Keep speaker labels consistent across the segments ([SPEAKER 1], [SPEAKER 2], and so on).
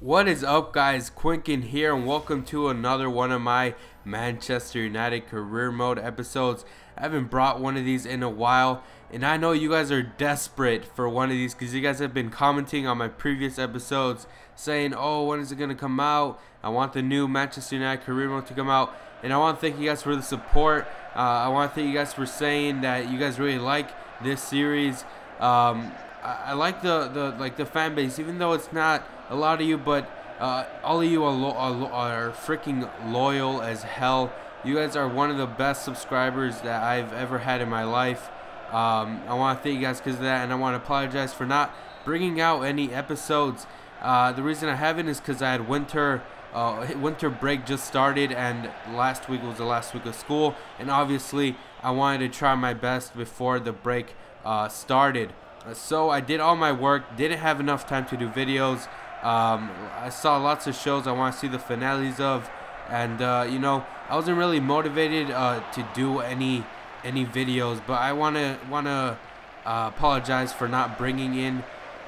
[SPEAKER 1] What is up guys, Quinkin here and welcome to another one of my Manchester United career mode episodes. I haven't brought one of these in a while and I know you guys are desperate for one of these because you guys have been commenting on my previous episodes saying oh when is it going to come out, I want the new Manchester United career mode to come out and I want to thank you guys for the support. Uh, I want to thank you guys for saying that you guys really like this series. Um, I, I like the, the like the fan base even though it's not a lot of you, but uh, all of you are, are, are freaking loyal as hell. You guys are one of the best subscribers that I've ever had in my life. Um, I want to thank you guys because of that, and I want to apologize for not bringing out any episodes. Uh, the reason I haven't is because I had winter. Uh, winter break just started, and last week was the last week of school, and obviously I wanted to try my best before the break uh, started. So I did all my work, didn't have enough time to do videos. Um, I saw lots of shows I want to see the finales of, and uh, you know I wasn't really motivated uh, to do any any videos. But I want to want to uh, apologize for not bringing in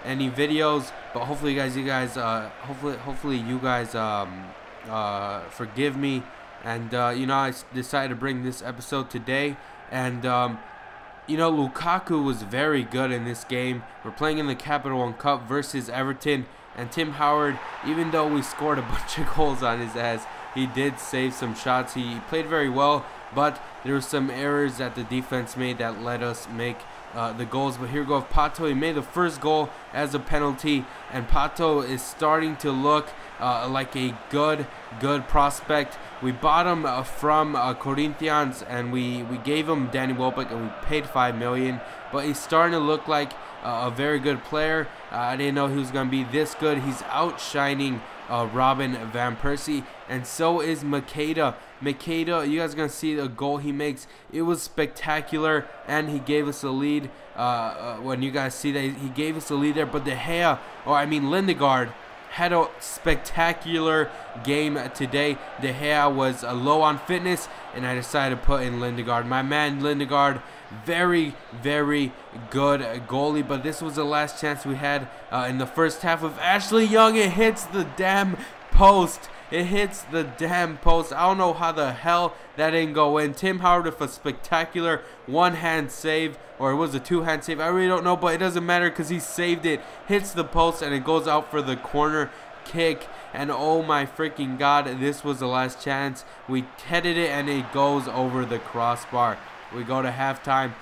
[SPEAKER 1] any videos. But hopefully, you guys, you guys, uh, hopefully, hopefully, you guys um, uh, forgive me. And uh, you know, I decided to bring this episode today, and. Um, you know, Lukaku was very good in this game. We're playing in the Capital One Cup versus Everton. And Tim Howard, even though we scored a bunch of goals on his ass, he did save some shots. He played very well, but there were some errors that the defense made that let us make uh, the goals. But here go Pato. He made the first goal as a penalty, and Pato is starting to look uh, like a good, good prospect. We bought him uh, from uh, Corinthians, and we, we gave him Danny Welbeck, and we paid five million. But he's starting to look like uh, a very good player. Uh, I didn't know he was going to be this good. He's outshining uh, Robin Van Persie, and so is Macheda. Macheda, you guys are going to see the goal he makes. It was spectacular, and he gave us a lead. Uh, uh, when you guys see that, he gave us a lead there. But De Gea, or I mean Lindegaard, had a spectacular game today. De Gea was uh, low on fitness, and I decided to put in Lindegaard. My man Lindegaard, very, very good goalie, but this was the last chance we had uh, in the first half of Ashley Young. It hits the damn post. It hits the damn post. I don't know how the hell that didn't go in. Tim Howard with a spectacular one-hand save, or it was a two-hand save. I really don't know, but it doesn't matter because he saved it. Hits the post, and it goes out for the corner kick. And oh my freaking god, this was the last chance. We headed it, and it goes over the crossbar. We go to halftime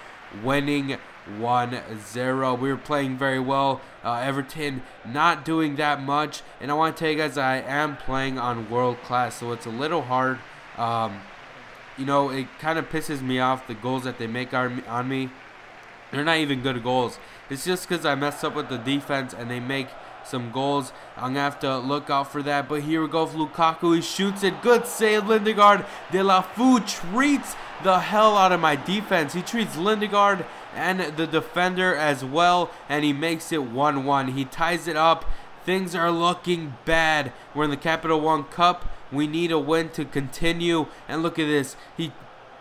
[SPEAKER 1] winning 1-0. We were playing very well. Uh, Everton not doing that much. And I want to tell you guys I am playing on world class, so it's a little hard. Um, you know, it kind of pisses me off the goals that they make on me. They're not even good goals. It's just because I messed up with the defense and they make some goals. I'm going to have to look out for that. But here we go. Lukaku, he shoots it. Good save, Lindegaard. Deulofeu treats the hell out of my defense. He treats Lindegaard and the defender as well, and he makes it 1-1. He ties it up. Things are looking bad. We're in the Capital One Cup. We need a win to continue. And look at this. He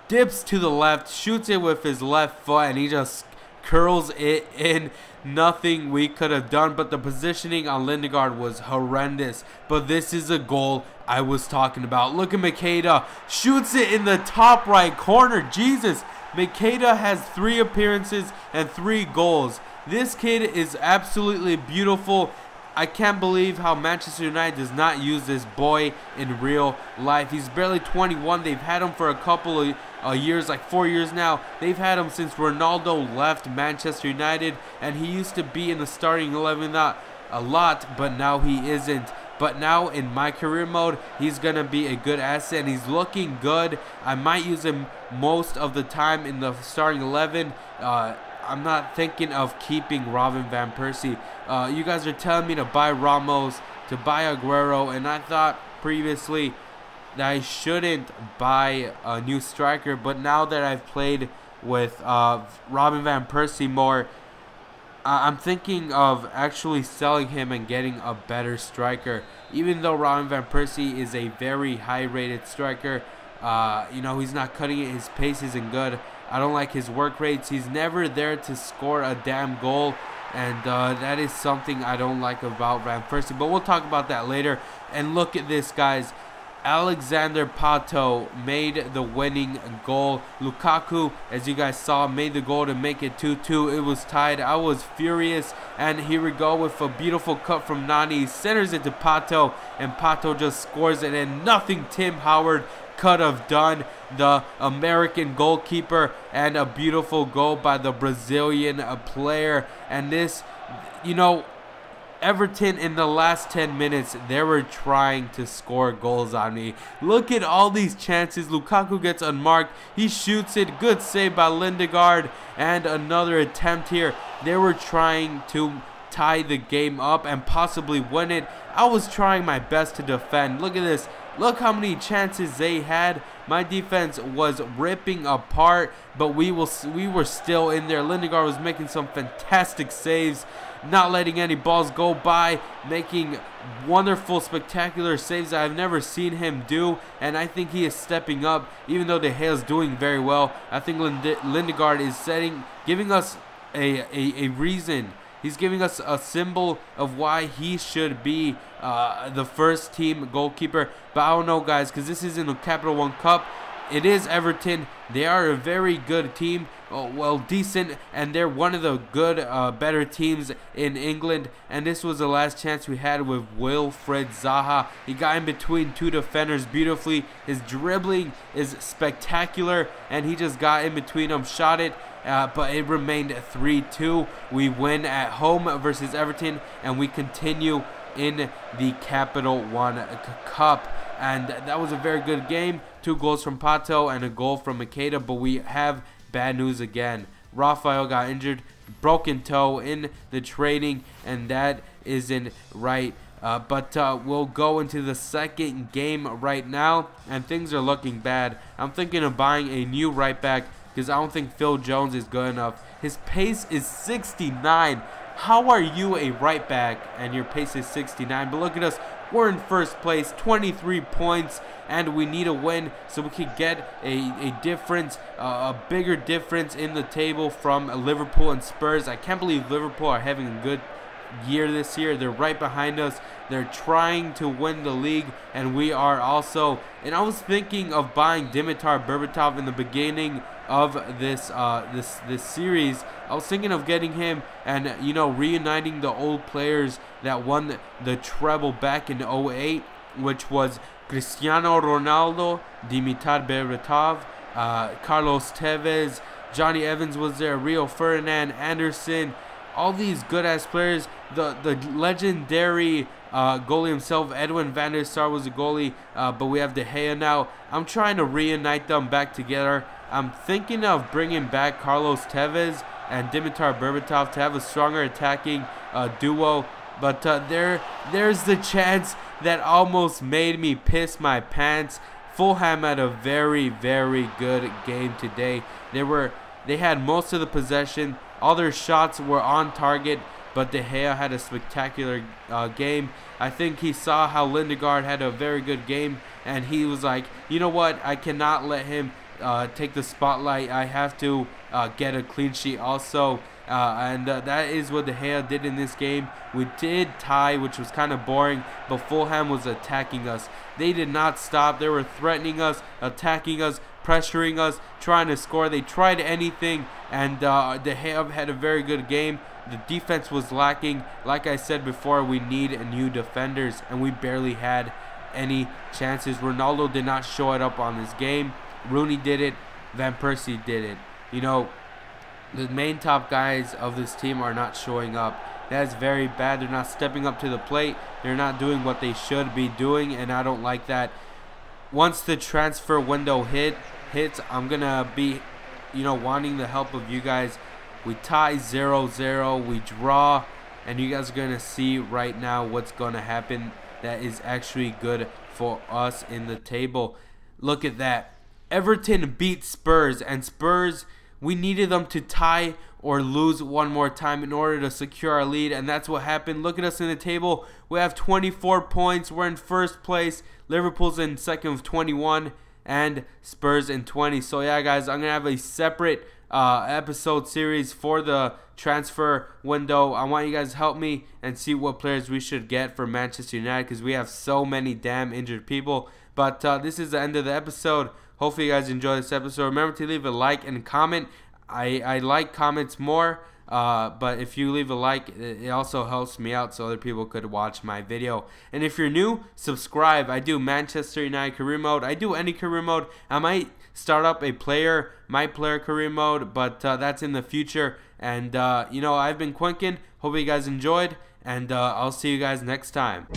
[SPEAKER 1] dips to the left, shoots it with his left foot, and he just curls it in. Nothing we could have done, but the positioning on Lindegaard was horrendous. But this is a goal I was talking about. Look at Macheda. Shoots it in the top right corner. Jesus. Macheda has three appearances and three goals. This kid is absolutely beautiful. I can't believe how Manchester United does not use this boy in real life. He's barely 21. They've had him for a couple of uh, years, like four years now. They've had him since Ronaldo left Manchester United, and he used to be in the starting 11 not a lot, but now he isn't. But now in my career mode, he's going to be a good asset, and he's looking good. I might use him most of the time in the starting 11. Uh, I'm not thinking of keeping Robin Van Persie. Uh, you guys are telling me to buy Ramos, to buy Aguero, and I thought previously that I shouldn't buy a new striker. But now that I've played with uh, Robin Van Persie more, I'm thinking of actually selling him and getting a better striker. Even though Robin Van Persie is a very high-rated striker, uh, you know, he's not cutting it. His pace isn't good. I don't like his work rates. He's never there to score a damn goal. And uh, that is something I don't like about Van Persie. But we'll talk about that later. And look at this, guys. Alexander Pato made the winning goal. Lukaku, as you guys saw, made the goal to make it 2-2. It was tied. I was furious. And here we go with a beautiful cut from Nani. Centers it to Pato. And Pato just scores it. And nothing Tim Howard could have done. The American goalkeeper. And a beautiful goal by the Brazilian uh, player. And this, you know, Everton in the last 10 minutes, they were trying to score goals on me. Look at all these chances. Lukaku gets unmarked. He shoots it. Good save by Lindegaard. And another attempt here. They were trying to tie the game up and possibly win it. I was trying my best to defend. Look at this. Look how many chances they had. My defense was ripping apart, but we will we were still in there. Lindegaard was making some fantastic saves not letting any balls go by, making wonderful, spectacular saves I've never seen him do, and I think he is stepping up, even though De Gea is doing very well. I think Lind Lindegaard is setting, giving us a, a, a reason He's giving us a symbol of why he should be uh, the first team goalkeeper. But I don't know, guys, because this isn't a Capital One Cup. It is Everton. They are a very good team. Oh, well, decent, and they're one of the good, uh, better teams in England. And this was the last chance we had with Wilfried Zaha. He got in between two defenders beautifully. His dribbling is spectacular, and he just got in between them, shot it. Uh, but it remained 3-2. We win at home versus Everton, and we continue in the Capital One Cup. And that was a very good game. Two goals from Pato and a goal from Macheda, but we have bad news again. Rafael got injured, broken toe in the training, and that isn't right. Uh, but uh, we'll go into the second game right now, and things are looking bad. I'm thinking of buying a new right back because I don't think Phil Jones is good enough. His pace is 69. How are you a right back and your pace is 69? But look at us. We're in first place, 23 points, and we need a win so we could get a, a difference, uh, a bigger difference in the table from Liverpool and Spurs. I can't believe Liverpool are having a good year this year. They're right behind us. They're trying to win the league, and we are also. And I was thinking of buying Dimitar Berbatov in the beginning of this uh, this this series. I was thinking of getting him and you know reuniting the old players that won the, treble back in 08, which was Cristiano Ronaldo, Dimitar Berbatov, uh, Carlos Tevez, Jonny Evans was there, Rio Ferdinand, Anderson, all these good ass players. The the legendary uh, goalie himself, Edwin van der Sar was a goalie, uh, but we have De Gea now. I'm trying to reunite them back together. I'm thinking of bringing back Carlos Tevez and Dimitar Berbatov to have a stronger attacking uh, duo. But uh, there, there's the chance that almost made me piss my pants. Fulham had a very, very good game today. They were, they had most of the possession. All their shots were on target, but De Gea had a spectacular uh, game. I think he saw how Lindegaard had a very good game, and he was like, you know what? I cannot let him uh, take the spotlight. I have to uh, get a clean sheet also. Uh, and uh, that is what De Gea did in this game. We did tie, which was kind of boring, but Fulham was attacking us. They did not stop. They were threatening us, attacking us, pressuring us, trying to score. They tried anything, and uh, De Gea had a very good game. The defense was lacking. Like I said before, we need new defenders, and we barely had any chances. Ronaldo did not show it up on this game. Rooney did it. Van Persie did it. You know, the main top guys of this team are not showing up. That is very bad. They're not stepping up to the plate. They're not doing what they should be doing, and I don't like that. Once the transfer window hit hits, I'm gonna be, you know, wanting the help of you guys. We tie 0-0. We draw, and you guys are gonna see right now what's gonna happen. That is actually good for us in the table. Look at that. Everton beat Spurs, and Spurs, we needed them to tie or lose one more time in order to secure our lead, and that's what happened. Look at us in the table. We have 24 points. We're in first place. Liverpool's in second with 21, and Spurs in 20. So, yeah, guys, I'm going to have a separate uh, episode series for the transfer window. I want you guys to help me and see what players we should get for Manchester United because we have so many damn injured people. But uh, this is the end of the episode. Hopefully you guys enjoy this episode. Remember to leave a like and comment. I, I like comments more. Uh, but if you leave a like, it also helps me out so other people could watch my video. And if you're new, subscribe. I do Manchester United career mode. I do any career mode. I might start up a player, my player career mode, but uh, that's in the future. And, uh, you know, I've been Quinkin. Hope you guys enjoyed. And uh, I'll see you guys next time.